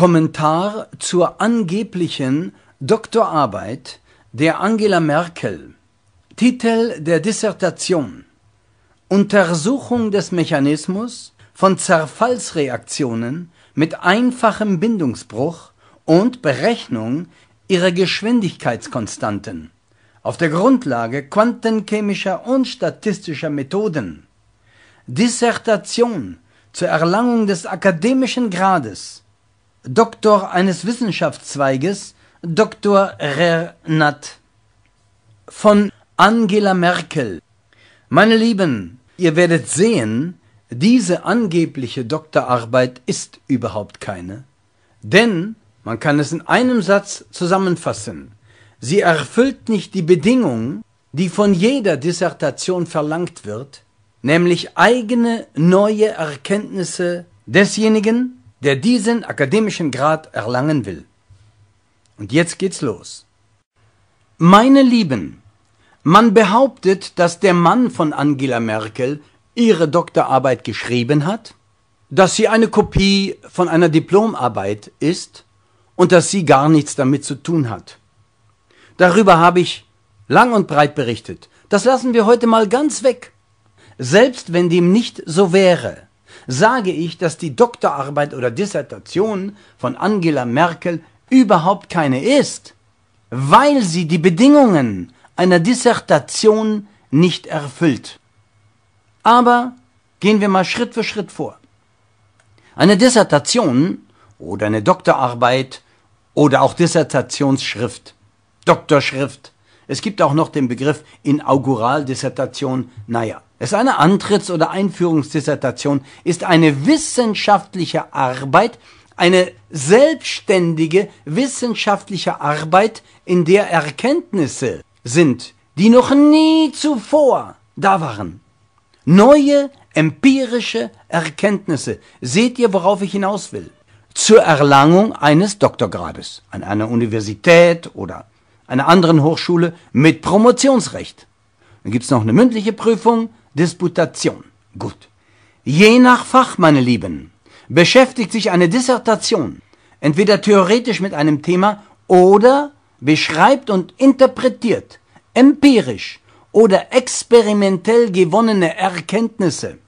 Kommentar zur angeblichen Doktorarbeit der Angela Merkel. Titel der Dissertation Untersuchung des Mechanismus von Zerfallsreaktionen mit einfachem Bindungsbruch und Berechnung ihrer Geschwindigkeitskonstanten auf der Grundlage quantenchemischer und statistischer Methoden. Dissertation zur Erlangung des akademischen Grades Doktor eines Wissenschaftszweiges Dr. Rernat von Angela Merkel. Meine Lieben, ihr werdet sehen, diese angebliche Doktorarbeit ist überhaupt keine, denn man kann es in einem Satz zusammenfassen. Sie erfüllt nicht die Bedingung, die von jeder Dissertation verlangt wird, nämlich eigene neue Erkenntnisse desjenigen, der diesen akademischen Grad erlangen will. Und jetzt geht's los. Meine Lieben, man behauptet, dass der Mann von Angela Merkel ihre Doktorarbeit geschrieben hat, dass sie eine Kopie von einer Diplomarbeit ist und dass sie gar nichts damit zu tun hat. Darüber habe ich lang und breit berichtet. Das lassen wir heute mal ganz weg. Selbst wenn dem nicht so wäre, sage ich, dass die Doktorarbeit oder Dissertation von Angela Merkel überhaupt keine ist, weil sie die Bedingungen einer Dissertation nicht erfüllt. Aber gehen wir mal Schritt für Schritt vor. Eine Dissertation oder eine Doktorarbeit oder auch Dissertationsschrift, Doktorschrift, es gibt auch noch den Begriff Inauguraldissertation, naja, es ist eine Antritts- oder Einführungsdissertation, ist eine wissenschaftliche Arbeit, eine selbstständige wissenschaftliche Arbeit, in der Erkenntnisse sind, die noch nie zuvor da waren. Neue empirische Erkenntnisse. Seht ihr, worauf ich hinaus will? Zur Erlangung eines Doktorgrades an einer Universität oder einer anderen Hochschule mit Promotionsrecht. Dann gibt's noch eine mündliche Prüfung, Disputation. Gut. Je nach Fach, meine Lieben, beschäftigt sich eine Dissertation entweder theoretisch mit einem Thema oder beschreibt und interpretiert empirisch oder experimentell gewonnene Erkenntnisse.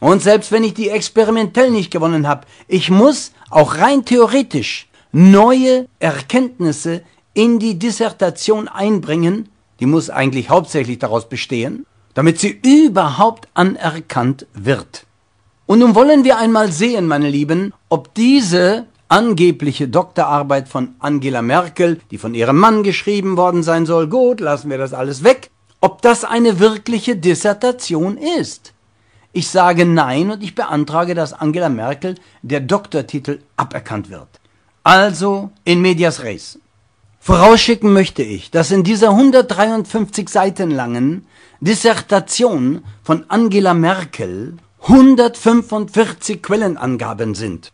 Und selbst wenn ich die experimentell nicht gewonnen habe, ich muss auch rein theoretisch neue Erkenntnisse in die Dissertation einbringen, die muss eigentlich hauptsächlich daraus bestehen, damit sie überhaupt anerkannt wird. Und nun wollen wir einmal sehen, meine Lieben, ob diese angebliche Doktorarbeit von Angela Merkel, die von ihrem Mann geschrieben worden sein soll, gut, lassen wir das alles weg, ob das eine wirkliche Dissertation ist. Ich sage nein und ich beantrage, dass Angela Merkel der Doktortitel aberkannt wird. Also in medias res. Vorausschicken möchte ich, dass in dieser 153 Seiten langen Dissertation von Angela Merkel 145 Quellenangaben sind.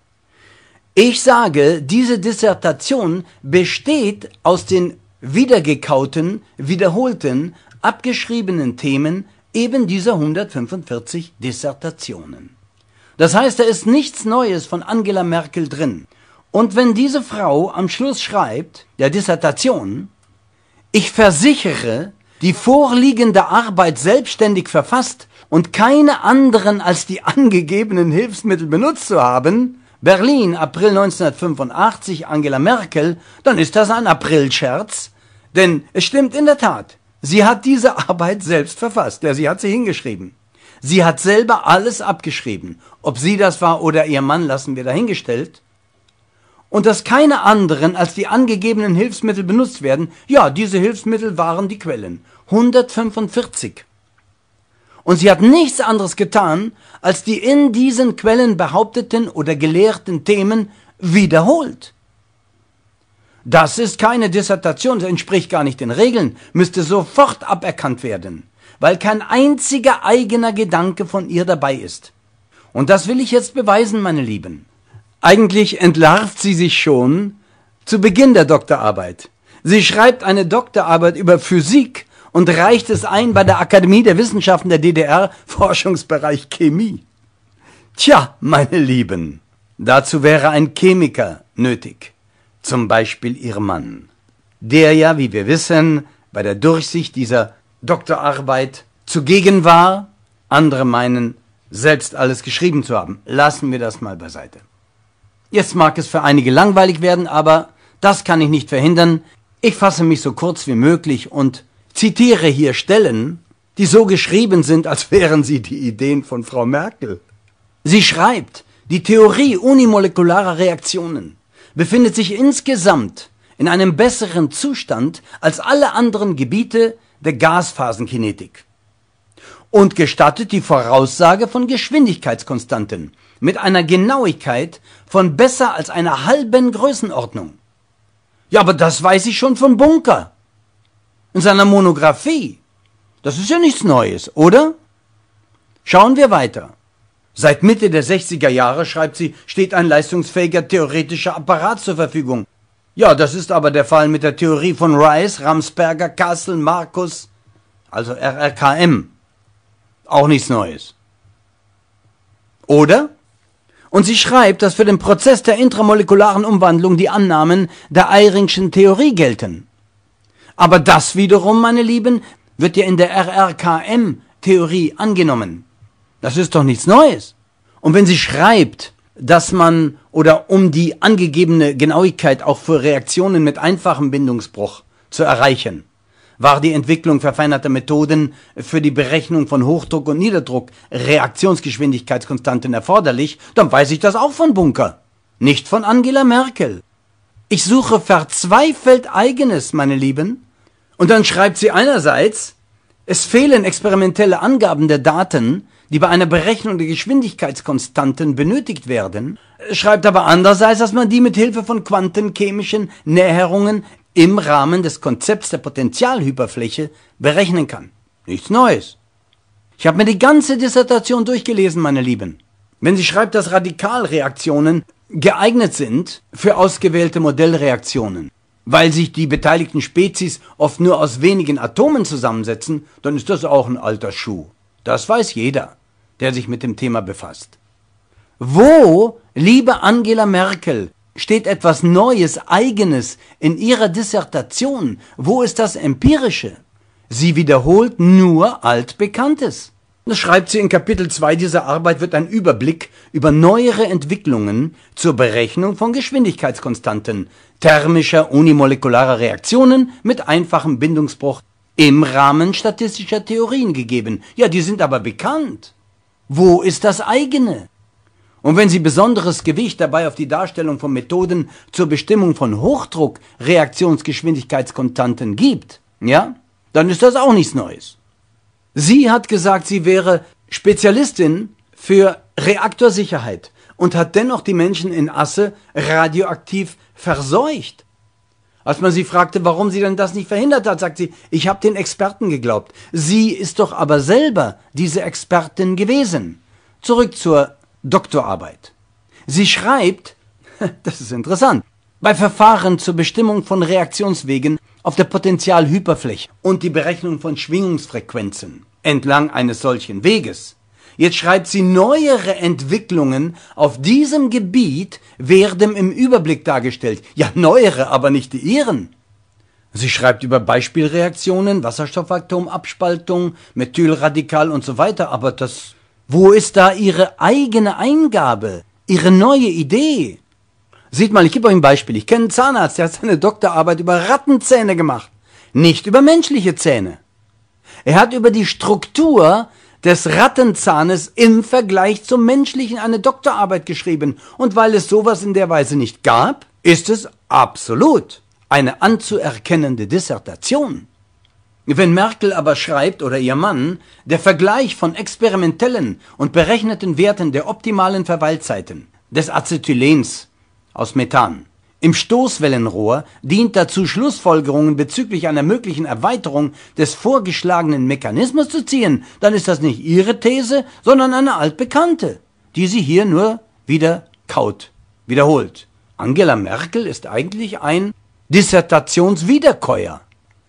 Ich sage, diese Dissertation besteht aus den wiedergekauten, wiederholten, abgeschriebenen Themen eben dieser 145 Dissertationen. Das heißt, da ist nichts Neues von Angela Merkel drin. Und wenn diese Frau am Schluss schreibt, der Dissertation, ich versichere, die vorliegende Arbeit selbstständig verfasst und keine anderen als die angegebenen Hilfsmittel benutzt zu haben, Berlin, April 1985, Angela Merkel, dann ist das ein Aprilscherz, denn es stimmt in der Tat. Sie hat diese Arbeit selbst verfasst, ja, sie hat sie hingeschrieben. Sie hat selber alles abgeschrieben. Ob sie das war oder ihr Mann, lassen wir dahingestellt und dass keine anderen als die angegebenen Hilfsmittel benutzt werden, ja, diese Hilfsmittel waren die Quellen. 145. Und sie hat nichts anderes getan, als die in diesen Quellen behaupteten oder gelehrten Themen wiederholt. Das ist keine Dissertation, das entspricht gar nicht den Regeln, müsste sofort aberkannt werden, weil kein einziger eigener Gedanke von ihr dabei ist. Und das will ich jetzt beweisen, meine Lieben. Eigentlich entlarvt sie sich schon zu Beginn der Doktorarbeit. Sie schreibt eine Doktorarbeit über Physik und reicht es ein bei der Akademie der Wissenschaften der DDR, Forschungsbereich Chemie. Tja, meine Lieben, dazu wäre ein Chemiker nötig. Zum Beispiel ihr Mann, der ja, wie wir wissen, bei der Durchsicht dieser Doktorarbeit zugegen war. Andere meinen, selbst alles geschrieben zu haben. Lassen wir das mal beiseite. Jetzt mag es für einige langweilig werden, aber das kann ich nicht verhindern. Ich fasse mich so kurz wie möglich und zitiere hier Stellen, die so geschrieben sind, als wären sie die Ideen von Frau Merkel. Sie schreibt, die Theorie unimolekularer Reaktionen befindet sich insgesamt in einem besseren Zustand als alle anderen Gebiete der Gasphasenkinetik und gestattet die Voraussage von Geschwindigkeitskonstanten mit einer Genauigkeit von besser als einer halben Größenordnung. Ja, aber das weiß ich schon von Bunker. In seiner Monographie. Das ist ja nichts Neues, oder? Schauen wir weiter. Seit Mitte der 60er Jahre, schreibt sie, steht ein leistungsfähiger theoretischer Apparat zur Verfügung. Ja, das ist aber der Fall mit der Theorie von Rice, Ramsberger, Kassel, Markus, also RRKM. Auch nichts Neues. Oder? Und sie schreibt, dass für den Prozess der intramolekularen Umwandlung die Annahmen der Eyringschen Theorie gelten. Aber das wiederum, meine Lieben, wird ja in der RRKM-Theorie angenommen. Das ist doch nichts Neues. Und wenn sie schreibt, dass man oder um die angegebene Genauigkeit auch für Reaktionen mit einfachem Bindungsbruch zu erreichen, war die Entwicklung verfeinerter Methoden für die Berechnung von Hochdruck und Niederdruck Reaktionsgeschwindigkeitskonstanten erforderlich, dann weiß ich das auch von Bunker, nicht von Angela Merkel. Ich suche verzweifelt eigenes, meine Lieben. Und dann schreibt sie einerseits, es fehlen experimentelle Angaben der Daten, die bei einer Berechnung der Geschwindigkeitskonstanten benötigt werden, schreibt aber andererseits, dass man die mit Hilfe von quantenchemischen Näherungen im Rahmen des Konzepts der Potentialhyperfläche berechnen kann. Nichts Neues. Ich habe mir die ganze Dissertation durchgelesen, meine Lieben. Wenn sie schreibt, dass Radikalreaktionen geeignet sind für ausgewählte Modellreaktionen, weil sich die beteiligten Spezies oft nur aus wenigen Atomen zusammensetzen, dann ist das auch ein alter Schuh. Das weiß jeder, der sich mit dem Thema befasst. Wo, liebe Angela Merkel, steht etwas Neues, Eigenes in ihrer Dissertation. Wo ist das Empirische? Sie wiederholt nur Altbekanntes. Das schreibt sie in Kapitel 2 dieser Arbeit wird ein Überblick über neuere Entwicklungen zur Berechnung von Geschwindigkeitskonstanten thermischer unimolekularer Reaktionen mit einfachem Bindungsbruch im Rahmen statistischer Theorien gegeben. Ja, die sind aber bekannt. Wo ist das eigene? Und wenn sie besonderes Gewicht dabei auf die Darstellung von Methoden zur Bestimmung von Hochdruck-Reaktionsgeschwindigkeitskonstanten gibt, ja, dann ist das auch nichts Neues. Sie hat gesagt, sie wäre Spezialistin für Reaktorsicherheit und hat dennoch die Menschen in Asse radioaktiv verseucht. Als man sie fragte, warum sie denn das nicht verhindert hat, sagt sie, ich habe den Experten geglaubt. Sie ist doch aber selber diese Expertin gewesen. Zurück zur Doktorarbeit. Sie schreibt, das ist interessant, bei Verfahren zur Bestimmung von Reaktionswegen auf der Potentialhyperfläche und die Berechnung von Schwingungsfrequenzen entlang eines solchen Weges. Jetzt schreibt sie, neuere Entwicklungen auf diesem Gebiet werden im Überblick dargestellt. Ja, neuere, aber nicht die ihren. Sie schreibt über Beispielreaktionen, Wasserstoffatomabspaltung, Methylradikal und so weiter, aber das wo ist da Ihre eigene Eingabe, Ihre neue Idee? Sieht mal, ich gebe euch ein Beispiel. Ich kenne einen Zahnarzt, der hat seine Doktorarbeit über Rattenzähne gemacht, nicht über menschliche Zähne. Er hat über die Struktur des Rattenzahnes im Vergleich zum menschlichen eine Doktorarbeit geschrieben. Und weil es sowas in der Weise nicht gab, ist es absolut eine anzuerkennende Dissertation. Wenn Merkel aber schreibt oder ihr Mann, der Vergleich von experimentellen und berechneten Werten der optimalen Verweilzeiten des Acetylens aus Methan im Stoßwellenrohr dient dazu, Schlussfolgerungen bezüglich einer möglichen Erweiterung des vorgeschlagenen Mechanismus zu ziehen, dann ist das nicht Ihre These, sondern eine altbekannte, die sie hier nur wieder kaut, wiederholt. Angela Merkel ist eigentlich ein Dissertationswiederkäuer.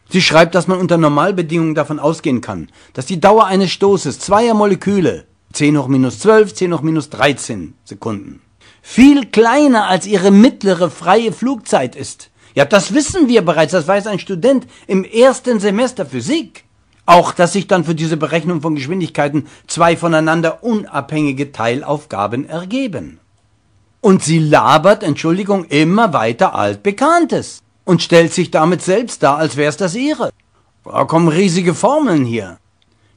Sie schreibt, dass man unter Normalbedingungen davon ausgehen kann, dass die Dauer eines Stoßes zweier Moleküle 10 hoch minus 12, 10 hoch minus 13 Sekunden viel kleiner als ihre mittlere freie Flugzeit ist. Ja, das wissen wir bereits, das weiß ein Student im ersten Semester Physik. Auch, dass sich dann für diese Berechnung von Geschwindigkeiten zwei voneinander unabhängige Teilaufgaben ergeben. Und sie labert, Entschuldigung, immer weiter altbekanntes und stellt sich damit selbst dar, als wär's das ihre. Da kommen riesige Formeln hier.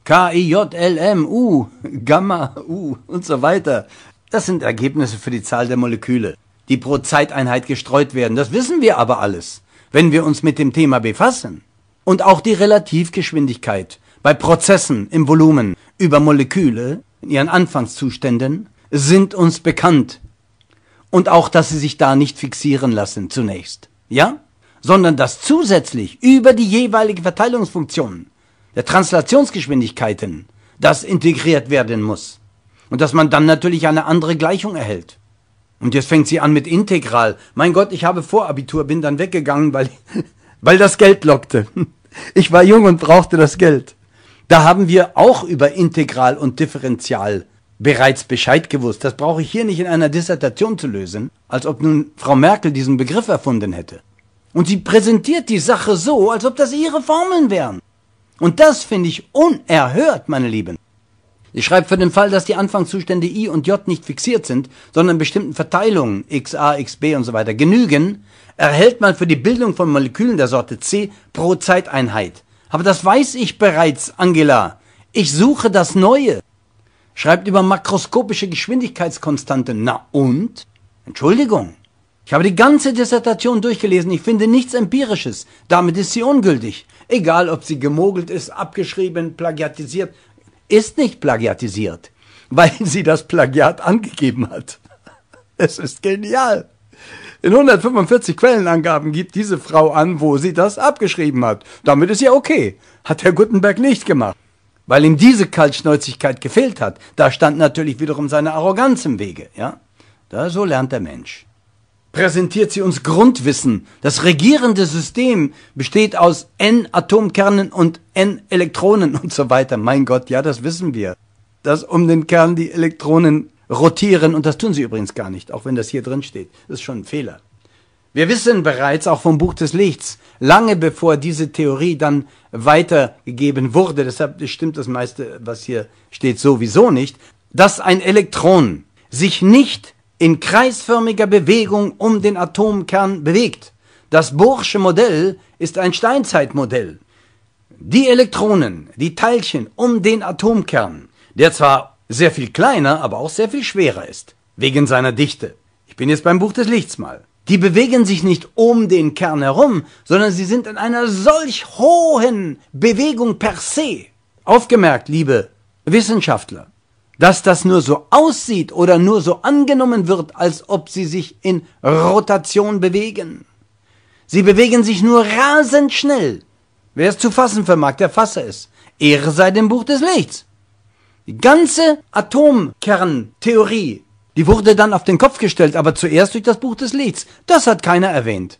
K, I, J, L, M, U, Gamma, U und so weiter. Das sind Ergebnisse für die Zahl der Moleküle, die pro Zeiteinheit gestreut werden. Das wissen wir aber alles, wenn wir uns mit dem Thema befassen. Und auch die Relativgeschwindigkeit bei Prozessen im Volumen über Moleküle in ihren Anfangszuständen sind uns bekannt. Und auch, dass sie sich da nicht fixieren lassen zunächst. Ja? Sondern dass zusätzlich über die jeweilige Verteilungsfunktion der Translationsgeschwindigkeiten das integriert werden muss. Und dass man dann natürlich eine andere Gleichung erhält. Und jetzt fängt sie an mit Integral. Mein Gott, ich habe Vorabitur, bin dann weggegangen, weil, weil das Geld lockte. Ich war jung und brauchte das Geld. Da haben wir auch über Integral und Differential bereits Bescheid gewusst. Das brauche ich hier nicht in einer Dissertation zu lösen, als ob nun Frau Merkel diesen Begriff erfunden hätte. Und sie präsentiert die Sache so, als ob das ihre Formeln wären. Und das finde ich unerhört, meine Lieben. Sie schreibt für den Fall, dass die Anfangszustände I und J nicht fixiert sind, sondern bestimmten Verteilungen XA, XB und so weiter genügen, erhält man für die Bildung von Molekülen der Sorte C pro Zeiteinheit. Aber das weiß ich bereits, Angela. Ich suche das Neue. Schreibt über makroskopische Geschwindigkeitskonstanten. Na und? Entschuldigung. Ich habe die ganze Dissertation durchgelesen. Ich finde nichts Empirisches. Damit ist sie ungültig. Egal, ob sie gemogelt ist, abgeschrieben, plagiatisiert ist nicht plagiatisiert, weil sie das Plagiat angegeben hat. Es ist genial. In 145 Quellenangaben gibt diese Frau an, wo sie das abgeschrieben hat. Damit ist ja okay. Hat Herr Gutenberg nicht gemacht. Weil ihm diese Kaltschnäuzigkeit gefehlt hat. Da stand natürlich wiederum seine Arroganz im Wege, ja? Da so lernt der Mensch präsentiert sie uns Grundwissen. Das regierende System besteht aus n Atomkernen und n Elektronen und so weiter. Mein Gott, ja, das wissen wir. Dass um den Kern die Elektronen rotieren und das tun sie übrigens gar nicht, auch wenn das hier drin steht. Das ist schon ein Fehler. Wir wissen bereits auch vom Buch des Lichts, lange bevor diese Theorie dann weitergegeben wurde, deshalb stimmt das meiste, was hier steht, sowieso nicht, dass ein Elektron sich nicht in kreisförmiger Bewegung um den Atomkern bewegt. Das Bohrsche Modell ist ein Steinzeitmodell. Die Elektronen, die Teilchen um den Atomkern, der zwar sehr viel kleiner, aber auch sehr viel schwerer ist, wegen seiner Dichte. Ich bin jetzt beim Buch des Lichts mal. Die bewegen sich nicht um den Kern herum, sondern sie sind in einer solch hohen Bewegung per se. Aufgemerkt, liebe Wissenschaftler, dass das nur so aussieht oder nur so angenommen wird, als ob sie sich in Rotation bewegen. Sie bewegen sich nur rasend schnell. Wer es zu fassen vermag, der fasse es. Ehre sei dem Buch des Lichts. Die ganze Atomkerntheorie, die wurde dann auf den Kopf gestellt, aber zuerst durch das Buch des Lichts. Das hat keiner erwähnt.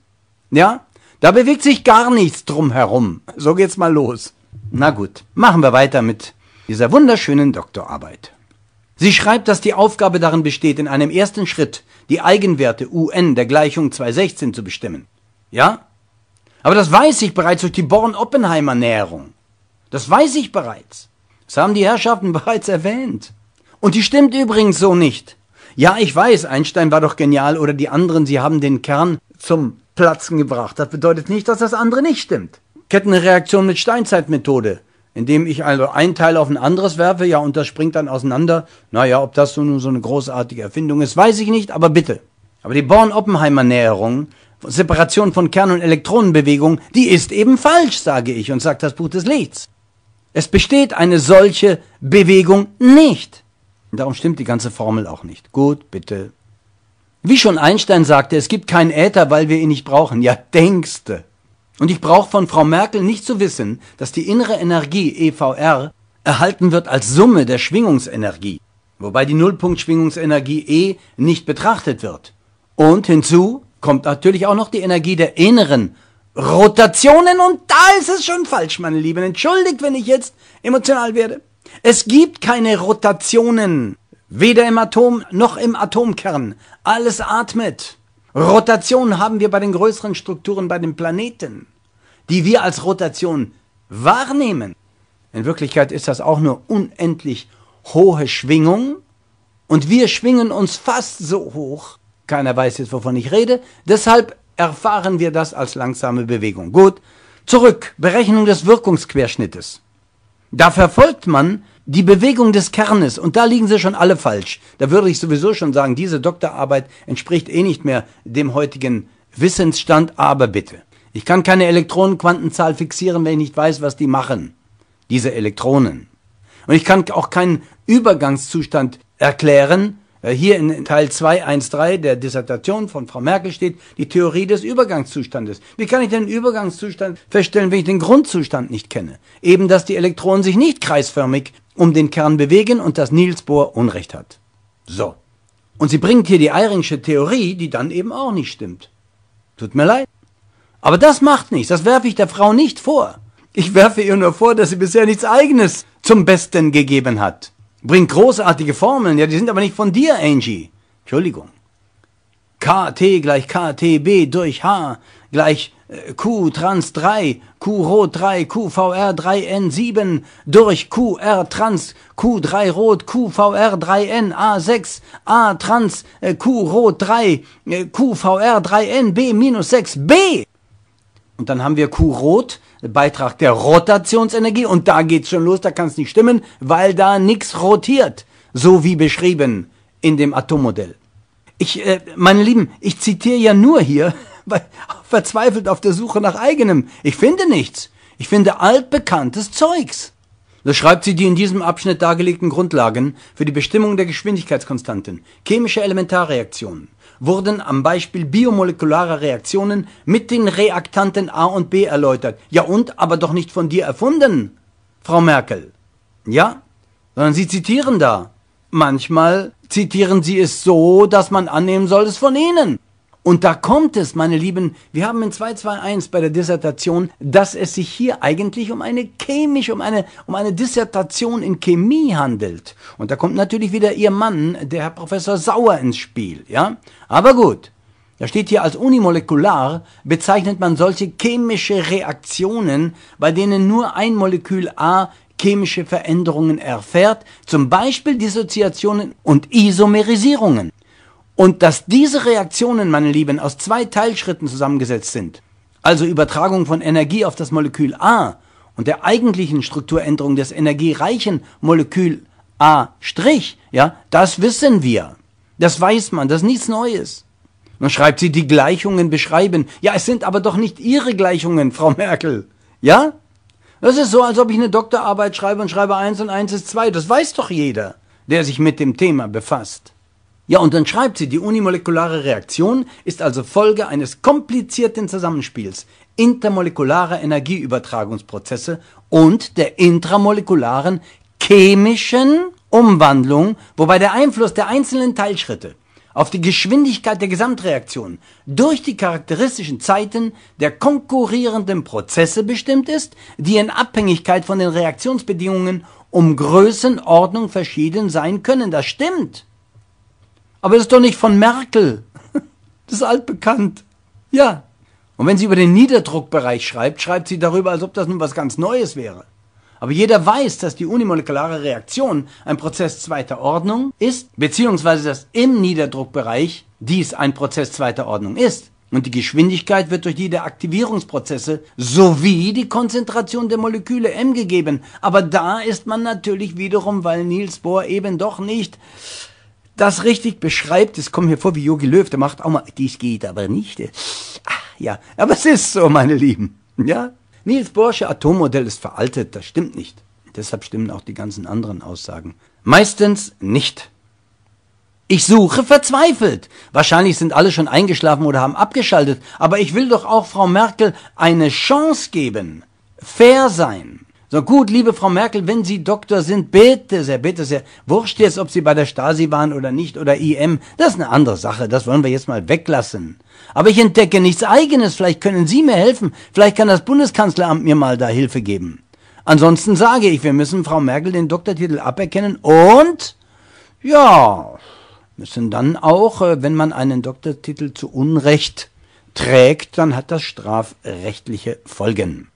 Ja? Da bewegt sich gar nichts drum herum. So geht's mal los. Na gut, machen wir weiter mit dieser wunderschönen Doktorarbeit. Sie schreibt, dass die Aufgabe darin besteht, in einem ersten Schritt die Eigenwerte UN der Gleichung 216 zu bestimmen. Ja? Aber das weiß ich bereits durch die Born-Oppenheimer-Näherung. Das weiß ich bereits. Das haben die Herrschaften bereits erwähnt. Und die stimmt übrigens so nicht. Ja, ich weiß, Einstein war doch genial oder die anderen, sie haben den Kern zum Platzen gebracht. Das bedeutet nicht, dass das andere nicht stimmt. Kettenreaktion mit Steinzeitmethode indem ich also ein Teil auf ein anderes werfe, ja, und das springt dann auseinander. Naja, ob das nun so eine großartige Erfindung ist, weiß ich nicht, aber bitte. Aber die Born-Oppenheimer-Näherung, Separation von Kern- und Elektronenbewegung, die ist eben falsch, sage ich und sagt das Buch des Lichts. Es besteht eine solche Bewegung nicht. Und darum stimmt die ganze Formel auch nicht. Gut, bitte. Wie schon Einstein sagte, es gibt keinen Äther, weil wir ihn nicht brauchen. Ja, denkste. Und ich brauche von Frau Merkel nicht zu wissen, dass die innere Energie EVR erhalten wird als Summe der Schwingungsenergie, wobei die Nullpunktschwingungsenergie E nicht betrachtet wird. Und hinzu kommt natürlich auch noch die Energie der inneren Rotationen und da ist es schon falsch, meine Lieben. Entschuldigt, wenn ich jetzt emotional werde. Es gibt keine Rotationen, Weder im Atom noch im Atomkern. Alles atmet. Rotation haben wir bei den größeren Strukturen bei den Planeten, die wir als Rotation wahrnehmen. In Wirklichkeit ist das auch nur unendlich hohe Schwingung und wir schwingen uns fast so hoch. Keiner weiß jetzt, wovon ich rede. Deshalb erfahren wir das als langsame Bewegung. Gut, zurück. Berechnung des Wirkungsquerschnittes. Da verfolgt man die Bewegung des Kernes und da liegen sie schon alle falsch. Da würde ich sowieso schon sagen, diese Doktorarbeit entspricht eh nicht mehr dem heutigen Wissensstand, aber bitte. Ich kann keine Elektronenquantenzahl fixieren, wenn ich nicht weiß, was die machen. Diese Elektronen. Und ich kann auch keinen Übergangszustand erklären, hier in Teil 213 der Dissertation von Frau Merkel steht die Theorie des Übergangszustandes. Wie kann ich den Übergangszustand feststellen, wenn ich den Grundzustand nicht kenne? Eben, dass die Elektronen sich nicht kreisförmig um den Kern bewegen und dass Niels Bohr Unrecht hat. So. Und sie bringt hier die Eyringsche Theorie, die dann eben auch nicht stimmt. Tut mir leid. Aber das macht nichts, das werfe ich der Frau nicht vor. Ich werfe ihr nur vor, dass sie bisher nichts eigenes zum Besten gegeben hat. Bringt großartige Formeln, ja, die sind aber nicht von dir, Angie. Entschuldigung. KT gleich KTB durch H gleich äh, Q trans 3, Q rot 3, QVR 3N7 durch QR trans Q3 rot, QVR 3N A6, A trans äh, Q rot 3, äh, QVR 3N B minus 6 B. Und dann haben wir Q rot Beitrag der Rotationsenergie und da geht's schon los, da kann es nicht stimmen, weil da nichts rotiert, so wie beschrieben in dem Atommodell. Ich, äh, meine Lieben, ich zitiere ja nur hier, weil verzweifelt auf der Suche nach eigenem. Ich finde nichts. Ich finde altbekanntes Zeugs. Das schreibt sie die in diesem Abschnitt dargelegten Grundlagen für die Bestimmung der Geschwindigkeitskonstanten, chemische Elementarreaktionen, wurden am Beispiel biomolekularer Reaktionen mit den Reaktanten A und B erläutert. Ja und, aber doch nicht von dir erfunden, Frau Merkel. Ja, sondern Sie zitieren da. Manchmal zitieren Sie es so, dass man annehmen soll, es von Ihnen. Und da kommt es, meine Lieben, wir haben in 221 bei der Dissertation, dass es sich hier eigentlich um eine chemische, um eine, um eine Dissertation in Chemie handelt. Und da kommt natürlich wieder Ihr Mann, der Herr Professor Sauer ins Spiel, ja? Aber gut. Da steht hier als unimolekular bezeichnet man solche chemische Reaktionen, bei denen nur ein Molekül A chemische Veränderungen erfährt, zum Beispiel Dissoziationen und Isomerisierungen. Und dass diese Reaktionen, meine Lieben, aus zwei Teilschritten zusammengesetzt sind, also Übertragung von Energie auf das Molekül A und der eigentlichen Strukturänderung des energiereichen Molekül A', ja, das wissen wir. Das weiß man, das ist nichts Neues. Dann schreibt sie, die Gleichungen beschreiben. Ja, es sind aber doch nicht Ihre Gleichungen, Frau Merkel. Ja? Das ist so, als ob ich eine Doktorarbeit schreibe und schreibe eins und eins ist zwei. Das weiß doch jeder, der sich mit dem Thema befasst. Ja, und dann schreibt sie, die unimolekulare Reaktion ist also Folge eines komplizierten Zusammenspiels intermolekularer Energieübertragungsprozesse und der intramolekularen chemischen Umwandlung, wobei der Einfluss der einzelnen Teilschritte auf die Geschwindigkeit der Gesamtreaktion durch die charakteristischen Zeiten der konkurrierenden Prozesse bestimmt ist, die in Abhängigkeit von den Reaktionsbedingungen um Größenordnung verschieden sein können. Das stimmt. Aber das ist doch nicht von Merkel. Das ist altbekannt. Ja. Und wenn sie über den Niederdruckbereich schreibt, schreibt sie darüber, als ob das nun was ganz Neues wäre. Aber jeder weiß, dass die unimolekulare Reaktion ein Prozess zweiter Ordnung ist, beziehungsweise dass im Niederdruckbereich dies ein Prozess zweiter Ordnung ist. Und die Geschwindigkeit wird durch die der Aktivierungsprozesse sowie die Konzentration der Moleküle M gegeben. Aber da ist man natürlich wiederum, weil Niels Bohr eben doch nicht das richtig beschreibt, es kommt mir vor wie Yogi Löw, der macht auch mal, dies geht aber nicht. Ach, ja, aber es ist so, meine Lieben. Ja? Niels Bohrsche Atommodell ist veraltet, das stimmt nicht. Deshalb stimmen auch die ganzen anderen Aussagen. Meistens nicht. Ich suche verzweifelt. Wahrscheinlich sind alle schon eingeschlafen oder haben abgeschaltet, aber ich will doch auch Frau Merkel eine Chance geben. Fair sein. So gut, liebe Frau Merkel, wenn Sie Doktor sind, bitte sehr, bitte sehr. Wurscht jetzt, ob Sie bei der Stasi waren oder nicht oder IM. Das ist eine andere Sache. Das wollen wir jetzt mal weglassen. Aber ich entdecke nichts eigenes. Vielleicht können Sie mir helfen. Vielleicht kann das Bundeskanzleramt mir mal da Hilfe geben. Ansonsten sage ich, wir müssen Frau Merkel den Doktortitel aberkennen und Ja, müssen dann auch, äh, wenn man einen Doktortitel zu Unrecht trägt, dann hat das strafrechtliche Folgen.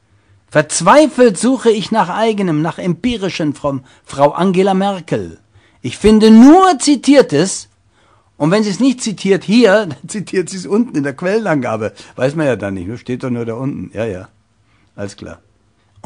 Verzweifelt suche ich nach eigenem, nach empirischen von Frau Angela Merkel. Ich finde nur Zitiertes, und wenn sie es nicht zitiert hier, dann zitiert sie es unten in der Quellenangabe. Weiß man ja dann nicht, nur steht doch nur da unten. Ja, ja, alles klar.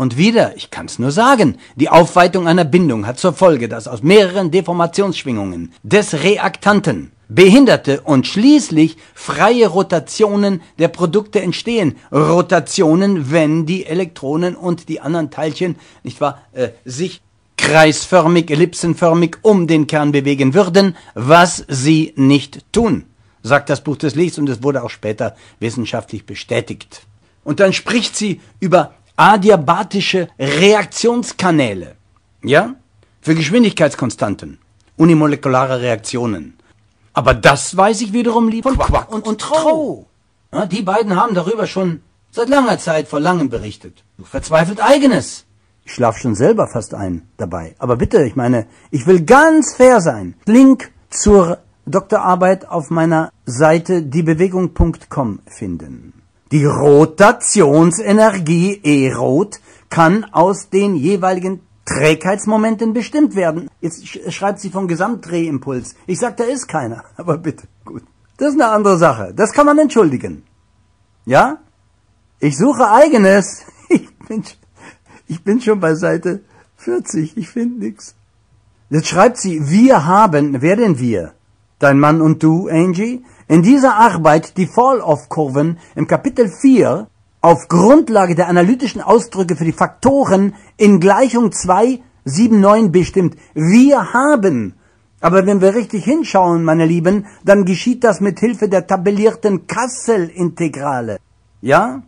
Und wieder, ich kann es nur sagen, die Aufweitung einer Bindung hat zur Folge, dass aus mehreren Deformationsschwingungen des Reaktanten behinderte und schließlich freie Rotationen der Produkte entstehen. Rotationen, wenn die Elektronen und die anderen Teilchen, nicht wahr, äh, sich kreisförmig, ellipsenförmig um den Kern bewegen würden, was sie nicht tun, sagt das Buch des Lichts und es wurde auch später wissenschaftlich bestätigt. Und dann spricht sie über adiabatische Reaktionskanäle, ja, für Geschwindigkeitskonstanten, unimolekulare Reaktionen. Aber das weiß ich wiederum lieb von Quack und, und Trau. Ja, die beiden haben darüber schon seit langer Zeit vor langem berichtet. Du verzweifelt eigenes. Ich schlaf schon selber fast ein dabei. Aber bitte, ich meine, ich will ganz fair sein. Link zur Doktorarbeit auf meiner Seite diebewegung.com finden. Die Rotationsenergie E-Rot kann aus den jeweiligen Trägheitsmomenten bestimmt werden. Jetzt schreibt sie vom Gesamtdrehimpuls. Ich sag, da ist keiner. Aber bitte, gut. Das ist eine andere Sache. Das kann man entschuldigen. Ja? Ich suche eigenes. Ich bin, ich bin schon bei Seite 40. Ich finde nix. Jetzt schreibt sie, wir haben, wer denn wir? Dein Mann und du, Angie? In dieser Arbeit die Fall-Off-Kurven im Kapitel 4 auf Grundlage der analytischen Ausdrücke für die Faktoren in Gleichung 279 bestimmt. Wir haben. Aber wenn wir richtig hinschauen, meine Lieben, dann geschieht das mit Hilfe der tabellierten Kassel-Integrale. Ja?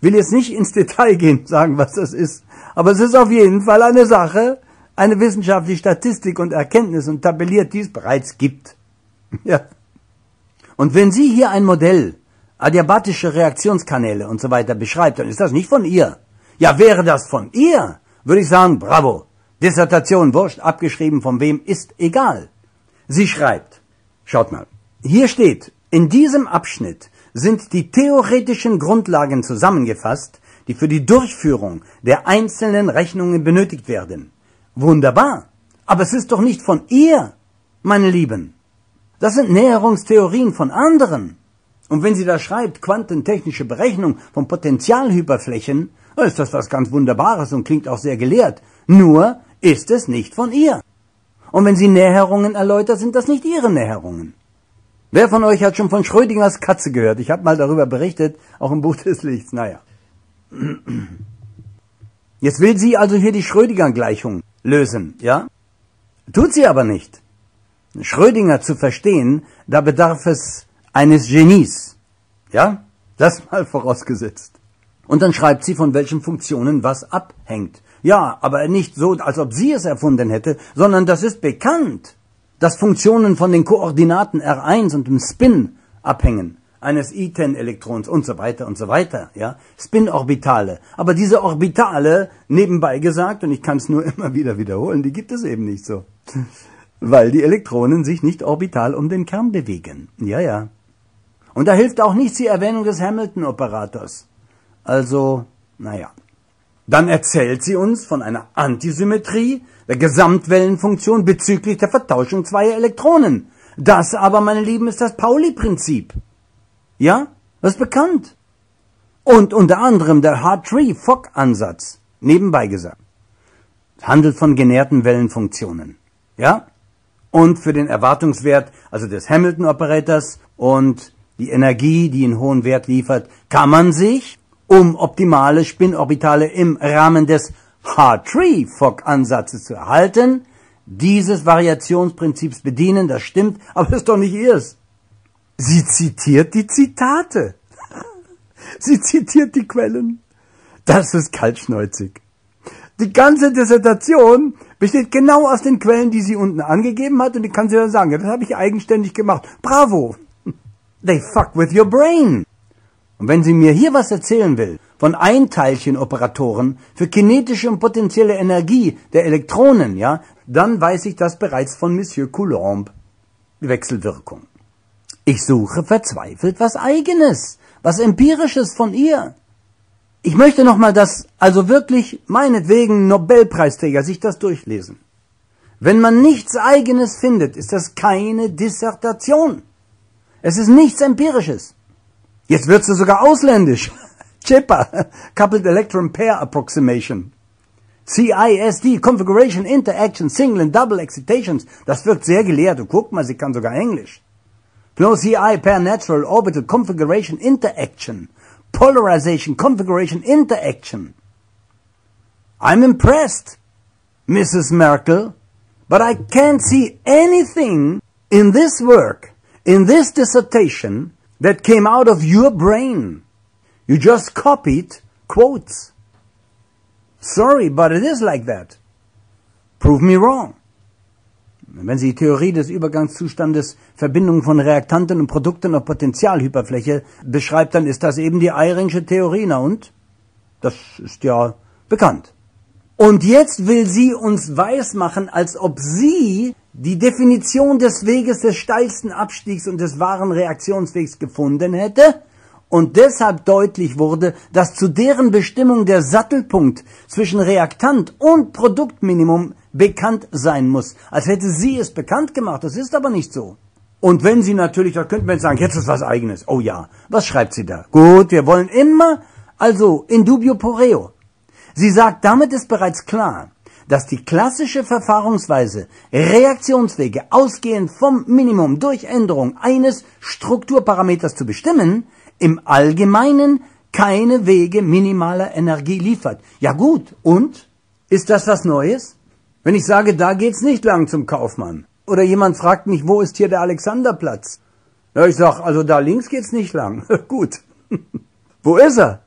will jetzt nicht ins Detail gehen, sagen, was das ist. Aber es ist auf jeden Fall eine Sache, eine wissenschaftliche Statistik und Erkenntnis und tabelliert, die es bereits gibt. Ja. Und wenn sie hier ein Modell, adiabatische Reaktionskanäle und so weiter beschreibt, dann ist das nicht von ihr. Ja, wäre das von ihr, würde ich sagen, bravo. Dissertation wurscht, abgeschrieben von wem, ist egal. Sie schreibt, schaut mal, hier steht, in diesem Abschnitt sind die theoretischen Grundlagen zusammengefasst, die für die Durchführung der einzelnen Rechnungen benötigt werden. Wunderbar. Aber es ist doch nicht von ihr, meine Lieben. Das sind Näherungstheorien von anderen. Und wenn sie da schreibt, quantentechnische Berechnung von Potentialhyperflächen, ist das was ganz Wunderbares und klingt auch sehr gelehrt. Nur ist es nicht von ihr. Und wenn sie Näherungen erläutert, sind das nicht ihre Näherungen. Wer von euch hat schon von Schrödingers Katze gehört? Ich habe mal darüber berichtet, auch im Buch des Lichts. Naja. Jetzt will sie also hier die Schrödinger-Gleichung lösen, ja? Tut sie aber nicht. Schrödinger zu verstehen, da bedarf es eines Genies. Ja? Das mal vorausgesetzt. Und dann schreibt sie, von welchen Funktionen was abhängt. Ja, aber nicht so, als ob sie es erfunden hätte, sondern das ist bekannt dass Funktionen von den Koordinaten R1 und dem Spin abhängen, eines I-10-Elektrons und so weiter und so weiter, ja, Spin-Orbitale. Aber diese Orbitale, nebenbei gesagt, und ich kann es nur immer wieder wiederholen, die gibt es eben nicht so. Weil die Elektronen sich nicht orbital um den Kern bewegen. Ja, ja. Und da hilft auch nichts die Erwähnung des Hamilton-Operators. Also, naja. Dann erzählt sie uns von einer Antisymmetrie der Gesamtwellenfunktion bezüglich der Vertauschung zweier Elektronen. Das aber, meine Lieben, ist das Pauli-Prinzip. Ja, das ist bekannt. Und unter anderem der Hartree-Fock-Ansatz, nebenbei gesagt, handelt von genährten Wellenfunktionen. Ja? Und für den Erwartungswert, also des Hamilton-Operators und die Energie, die einen hohen Wert liefert, kann man sich um optimale Spinorbitale im Rahmen des Hartree-Fock-Ansatzes zu erhalten, dieses Variationsprinzips bedienen, das stimmt, aber das ist doch nicht ihrs. Sie zitiert die Zitate. Sie zitiert die Quellen. Das ist kaltschneuzig. Die ganze Dissertation besteht genau aus den Quellen, die sie unten angegeben hat, und die kann sie dann sagen, ja, das habe ich eigenständig gemacht. Bravo! They fuck with your brain. Und wenn sie mir hier was erzählen will, von Einteilchenoperatoren für kinetische und potenzielle Energie der Elektronen, ja, dann weiß ich das bereits von Monsieur Coulomb. Wechselwirkung. Ich suche verzweifelt was Eigenes, was Empirisches von ihr. Ich möchte nochmal, dass also wirklich meinetwegen Nobelpreisträger sich das durchlesen. Wenn man nichts Eigenes findet, ist das keine Dissertation. Es ist nichts Empirisches. Jetzt wird sie sogar ausländisch. CHIPA, Coupled Electron Pair Approximation. CISD, Configuration, Interaction, Single and Double Excitations. Das wirkt sehr gelehrt. Du guck mal, sie kann sogar Englisch. Flow CI Pair Natural Orbital Configuration Interaction. Polarization, Configuration Interaction. I'm impressed, Mrs. Merkel, but I can't see anything in this work, in this dissertation, that came out of your brain. You just copied quotes. Sorry, but it is like that. Prove me wrong. Wenn Sie die Theorie des Übergangszustandes Verbindung von Reaktanten und Produkten auf Potentialhyperfläche beschreibt, dann ist das eben die Eyringsche Theorie. Na und? Das ist ja bekannt. Und jetzt will sie uns weismachen, als ob sie die Definition des Weges des steilsten Abstiegs und des wahren Reaktionswegs gefunden hätte und deshalb deutlich wurde, dass zu deren Bestimmung der Sattelpunkt zwischen Reaktant und Produktminimum bekannt sein muss. Als hätte sie es bekannt gemacht. Das ist aber nicht so. Und wenn sie natürlich, da könnte man jetzt sagen, jetzt ist was eigenes. Oh ja, was schreibt sie da? Gut, wir wollen immer, also in dubio pro. Sie sagt, damit ist bereits klar, dass die klassische Verfahrensweise Reaktionswege ausgehend vom Minimum durch Änderung eines Strukturparameters zu bestimmen, im Allgemeinen keine Wege minimaler Energie liefert. Ja gut, und? Ist das was Neues? Wenn ich sage, da geht's nicht lang zum Kaufmann. Oder jemand fragt mich, wo ist hier der Alexanderplatz? Ja, ich sag, also da links geht's nicht lang. Gut. wo ist er?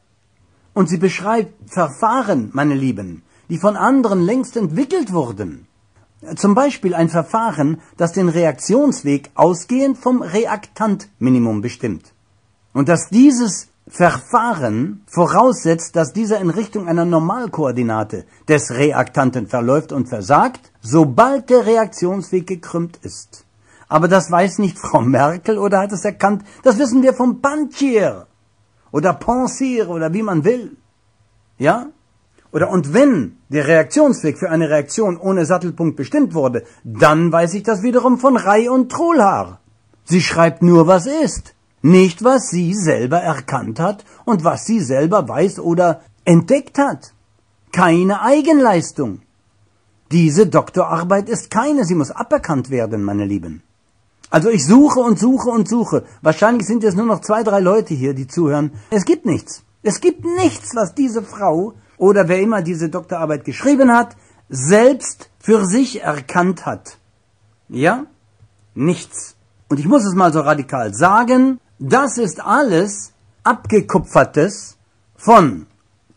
Und sie beschreibt Verfahren, meine Lieben, die von anderen längst entwickelt wurden. Zum Beispiel ein Verfahren, das den Reaktionsweg ausgehend vom Reaktantminimum bestimmt. Und dass dieses Verfahren voraussetzt, dass dieser in Richtung einer Normalkoordinate des Reaktanten verläuft und versagt, sobald der Reaktionsweg gekrümmt ist. Aber das weiß nicht Frau Merkel oder hat es erkannt, das wissen wir vom Pantier oder Pensier oder wie man will. Ja? Oder und wenn der Reaktionsweg für eine Reaktion ohne Sattelpunkt bestimmt wurde, dann weiß ich das wiederum von Rai und Trollhaar. Sie schreibt nur, was ist nicht was sie selber erkannt hat und was sie selber weiß oder entdeckt hat. Keine Eigenleistung. Diese Doktorarbeit ist keine, sie muss aberkannt werden, meine Lieben. Also ich suche und suche und suche. Wahrscheinlich sind jetzt nur noch zwei, drei Leute hier, die zuhören. Es gibt nichts. Es gibt nichts, was diese Frau oder wer immer diese Doktorarbeit geschrieben hat, selbst für sich erkannt hat. Ja? Nichts. Und ich muss es mal so radikal sagen, das ist alles abgekupfertes von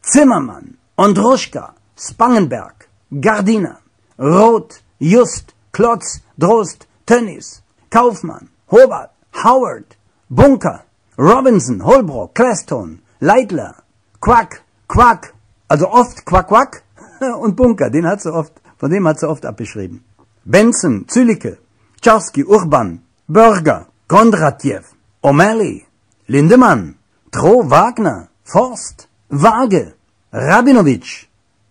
Zimmermann, Ondruschka, Spangenberg, Gardiner, Roth, Just, Klotz, Drost, Tönnies, Kaufmann, Hobart, Howard, Bunker, Robinson, Holbrook, Claston, Leitler, Quack, Quack, also oft Quack, Quack und Bunker, den hat sie oft, von dem hat sie oft abgeschrieben. Benson, Zylicke, Czarski, Urban, Bürger, Kondratjew, O'Malley, Lindemann, Tro Wagner, Forst, Waage, Rabinowitsch,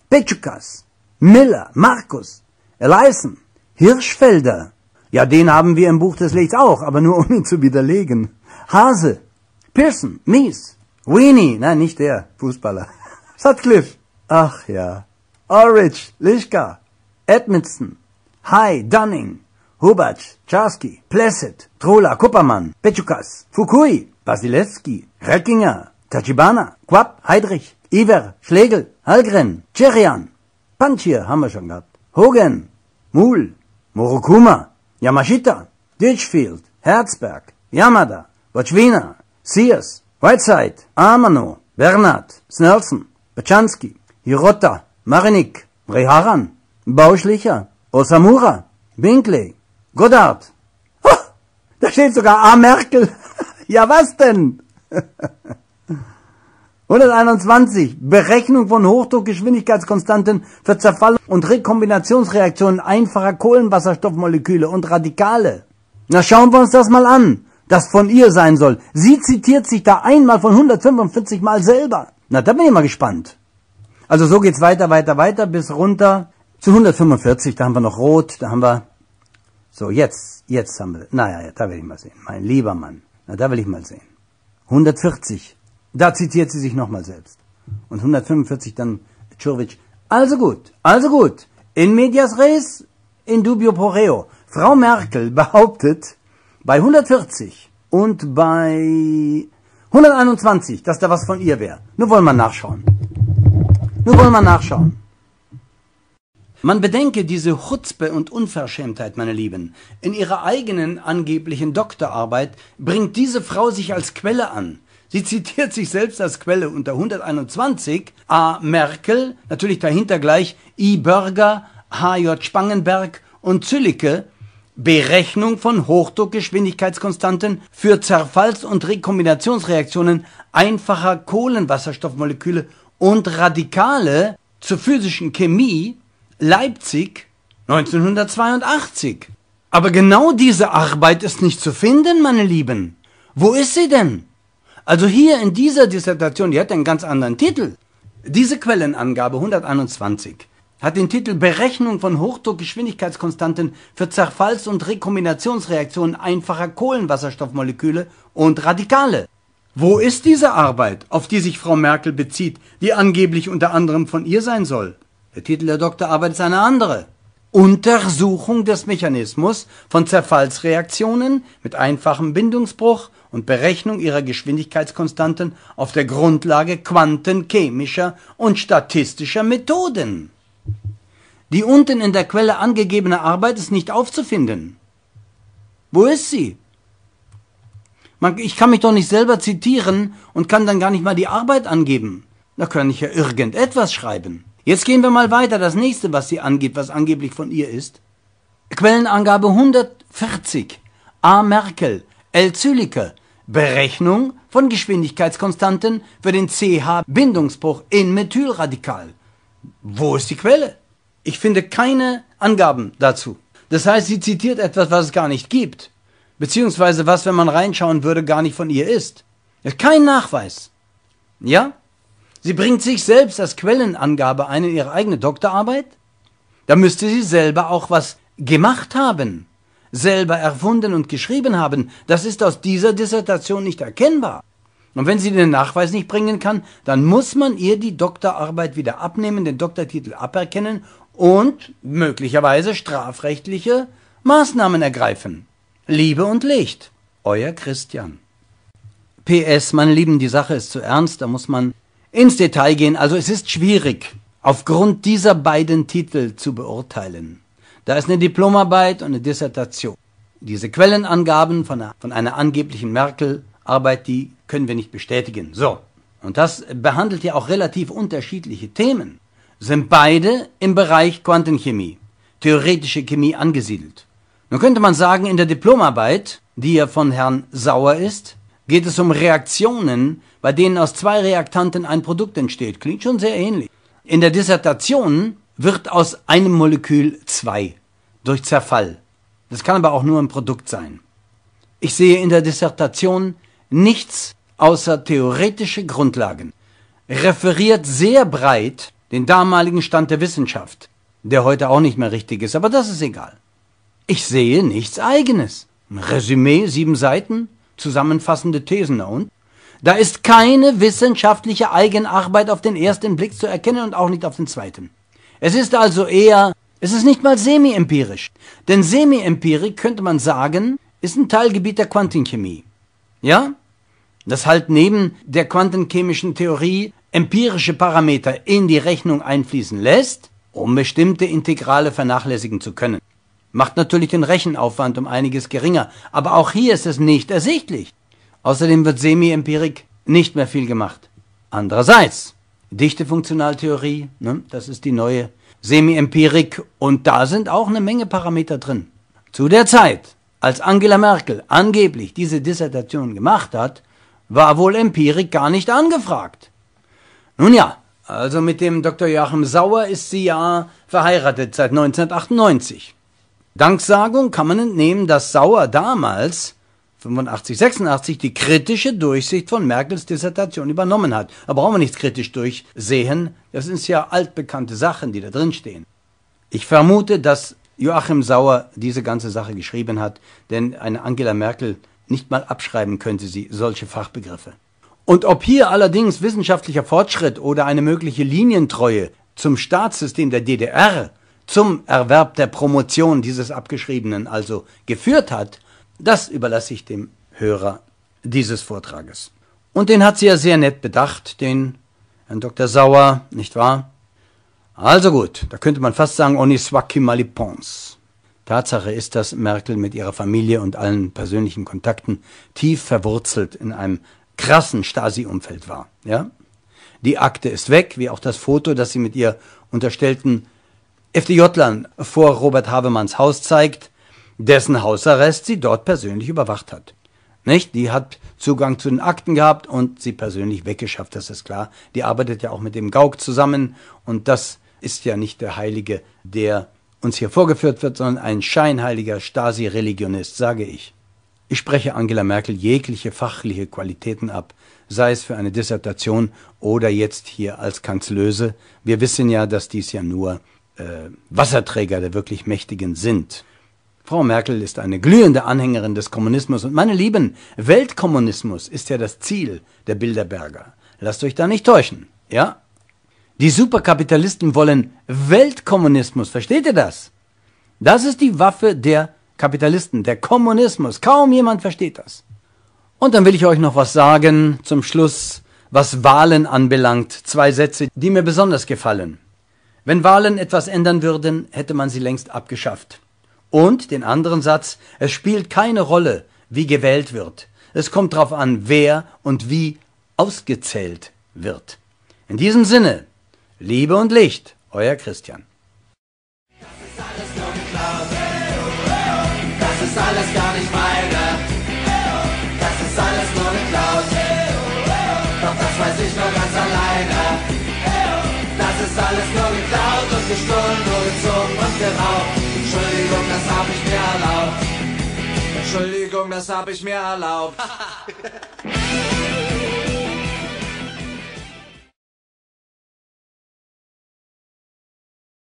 Petschkas, Miller, Markus, Eliason, Hirschfelder. Ja, den haben wir im Buch des Lichts auch, aber nur um ihn zu widerlegen. Hase, Pearson, Mies, Weenie, nein, nicht der, Fußballer. Sutcliffe, ach ja. Ulrich, Lischka, Edmondson, High, Dunning, Hubac, Czarski, Pleset, Trola, Kuppermann, Pechukas, Fukui, Basilewski, Reckinger, Tachibana, Quapp, Heidrich, Iver, Schlegel, Halgren, Cherian, Panchir haben wir schon gehabt, Hogan, Mul, Morokuma, Yamashita, Ditchfield, Herzberg, Yamada, Wachwina, Sears, Whiteside, Amano, Bernard, Snelson, Baczanski, Hirota, Marinik, Reharan, Bauschlicher, Osamura, Binkley, Goddard. Oh, da steht sogar A. Merkel. ja, was denn? 121. Berechnung von Hochdruckgeschwindigkeitskonstanten für Zerfall und Rekombinationsreaktionen einfacher Kohlenwasserstoffmoleküle und Radikale. Na schauen wir uns das mal an, das von ihr sein soll. Sie zitiert sich da einmal von 145 Mal selber. Na, da bin ich mal gespannt. Also so geht's weiter, weiter, weiter bis runter zu 145. Da haben wir noch Rot, da haben wir... So, jetzt, jetzt haben wir... Naja, da will ich mal sehen. Mein lieber Mann. Na, da will ich mal sehen. 140. Da zitiert sie sich nochmal selbst. Und 145 dann Tschurwitsch. Also gut, also gut. In medias res, in dubio pro reo. Frau Merkel behauptet bei 140 und bei 121, dass da was von ihr wäre. Nur wollen wir nachschauen. Nur wollen wir nachschauen. Man bedenke diese Chutzpe und Unverschämtheit, meine Lieben. In ihrer eigenen angeblichen Doktorarbeit bringt diese Frau sich als Quelle an. Sie zitiert sich selbst als Quelle unter 121 A. Merkel, natürlich dahinter gleich I. Bürger, H. J. Spangenberg und Züllicke, Berechnung von Hochdruckgeschwindigkeitskonstanten für Zerfalls- und Rekombinationsreaktionen einfacher Kohlenwasserstoffmoleküle und Radikale zur physischen Chemie Leipzig 1982. Aber genau diese Arbeit ist nicht zu finden, meine Lieben. Wo ist sie denn? Also hier in dieser Dissertation, die hat einen ganz anderen Titel. Diese Quellenangabe 121 hat den Titel Berechnung von Hochdruckgeschwindigkeitskonstanten für Zerfalls- und Rekombinationsreaktionen einfacher Kohlenwasserstoffmoleküle und Radikale. Wo ist diese Arbeit, auf die sich Frau Merkel bezieht, die angeblich unter anderem von ihr sein soll? Der Titel der Doktorarbeit ist eine andere. Untersuchung des Mechanismus von Zerfallsreaktionen mit einfachem Bindungsbruch und Berechnung ihrer Geschwindigkeitskonstanten auf der Grundlage quantenchemischer und statistischer Methoden. Die unten in der Quelle angegebene Arbeit ist nicht aufzufinden. Wo ist sie? ich kann mich doch nicht selber zitieren und kann dann gar nicht mal die Arbeit angeben. Da kann ich ja irgendetwas schreiben. Jetzt gehen wir mal weiter. Das nächste, was sie angibt, was angeblich von ihr ist. Quellenangabe 140. A. Merkel, L. Zülicke. Berechnung von Geschwindigkeitskonstanten für den CH-Bindungsbruch in Methylradikal. Wo ist die Quelle? Ich finde keine Angaben dazu. Das heißt, sie zitiert etwas, was es gar nicht gibt. Beziehungsweise was, wenn man reinschauen würde, gar nicht von ihr ist. Kein Nachweis. Ja? Sie bringt sich selbst als Quellenangabe ein in ihre eigene Doktorarbeit? Da müsste sie selber auch was gemacht haben, selber erfunden und geschrieben haben. Das ist aus dieser Dissertation nicht erkennbar. Und wenn sie den Nachweis nicht bringen kann, dann muss man ihr die Doktorarbeit wieder abnehmen, den Doktortitel aberkennen und möglicherweise strafrechtliche Maßnahmen ergreifen. Liebe und Licht. Euer Christian. PS, meine Lieben, die Sache ist zu ernst, da muss man ins Detail gehen. Also es ist schwierig, aufgrund dieser beiden Titel zu beurteilen. Da ist eine Diplomarbeit und eine Dissertation. Diese Quellenangaben von einer, von einer angeblichen Merkel-Arbeit, die können wir nicht bestätigen. So. Und das behandelt ja auch relativ unterschiedliche Themen. Sind beide im Bereich Quantenchemie, theoretische Chemie angesiedelt. Nun könnte man sagen, in der Diplomarbeit, die ja von Herrn Sauer ist, geht es um Reaktionen, bei denen aus zwei Reaktanten ein Produkt entsteht. Klingt schon sehr ähnlich. In der Dissertation wird aus einem Molekül zwei durch Zerfall. Das kann aber auch nur ein Produkt sein. Ich sehe in der Dissertation nichts außer theoretische Grundlagen, referiert sehr breit den damaligen Stand der Wissenschaft, der heute auch nicht mehr richtig ist, aber das ist egal. Ich sehe nichts eigenes. Ein Resümee, sieben Seiten, zusammenfassende Thesen und da ist keine wissenschaftliche Eigenarbeit auf den ersten Blick zu erkennen und auch nicht auf den zweiten. Es ist also eher, es ist nicht mal semi-empirisch. Denn Semi-Empirik, könnte man sagen, ist ein Teilgebiet der Quantenchemie. Ja? Das halt neben der quantenchemischen Theorie empirische Parameter in die Rechnung einfließen lässt, um bestimmte Integrale vernachlässigen zu können. Macht natürlich den Rechenaufwand um einiges geringer, aber auch hier ist es nicht ersichtlich. Außerdem wird Semi-Empirik nicht mehr viel gemacht. Andererseits, Dichtefunktionaltheorie, ne, das ist die neue Semi-Empirik und da sind auch eine Menge Parameter drin. Zu der Zeit, als Angela Merkel angeblich diese Dissertation gemacht hat, war wohl Empirik gar nicht angefragt. Nun ja, also mit dem Dr. Joachim Sauer ist sie ja verheiratet seit 1998. Danksagung kann man entnehmen, dass Sauer damals 85, 86 die kritische Durchsicht von Merkels Dissertation übernommen hat. Da brauchen wir nichts kritisch durchsehen. Das sind ja altbekannte Sachen, die da drin stehen. Ich vermute, dass Joachim Sauer diese ganze Sache geschrieben hat, denn eine Angela Merkel nicht mal abschreiben könnte sie solche Fachbegriffe. Und ob hier allerdings wissenschaftlicher Fortschritt oder eine mögliche Linientreue zum Staatssystem der DDR zum Erwerb der Promotion dieses Abgeschriebenen also geführt hat, das überlasse ich dem Hörer dieses Vortrages. Und den hat sie ja sehr nett bedacht, den Herrn Dr. Sauer, nicht wahr? Also gut, da könnte man fast sagen, on y soit qui mal pense. Tatsache ist, dass Merkel mit ihrer Familie und allen persönlichen Kontakten tief verwurzelt in einem krassen Stasi-Umfeld war. Ja? Die Akte ist weg, wie auch das Foto, das sie mit ihr unterstellten FDJ-Lern vor Robert Havemanns Haus zeigt, dessen Hausarrest sie dort persönlich überwacht hat. Nicht? Die hat Zugang zu den Akten gehabt und sie persönlich weggeschafft, das ist klar. Die arbeitet ja auch mit dem Gauk zusammen und das ist ja nicht der Heilige, der uns hier vorgeführt wird, sondern ein scheinheiliger Stasi-Religionist, sage ich. Ich spreche Angela Merkel jegliche fachliche Qualitäten ab, sei es für eine Dissertation oder jetzt hier als Kanzlöse. Wir wissen ja, dass dies ja nur äh, Wasserträger der wirklich Mächtigen sind. Frau Merkel ist eine glühende Anhängerin des Kommunismus und meine Lieben, Weltkommunismus ist ja das Ziel der Bilderberger. Lasst euch da nicht täuschen, ja? Die Superkapitalisten wollen Weltkommunismus, versteht ihr das? Das ist die Waffe der Kapitalisten, der Kommunismus. Kaum jemand versteht das. Und dann will ich euch noch was sagen zum Schluss, was Wahlen anbelangt. Zwei Sätze, die mir besonders gefallen. Wenn Wahlen etwas ändern würden, hätte man sie längst abgeschafft. Und den anderen Satz, es spielt keine Rolle, wie gewählt wird. Es kommt darauf an, wer und wie ausgezählt wird. In diesem Sinne, Liebe und Licht, euer Christian. Das ist alles gar. Gestohlen, gezogen und geraubt. Entschuldigung, das hab ich mir erlaubt. Entschuldigung, das hab ich mir erlaubt.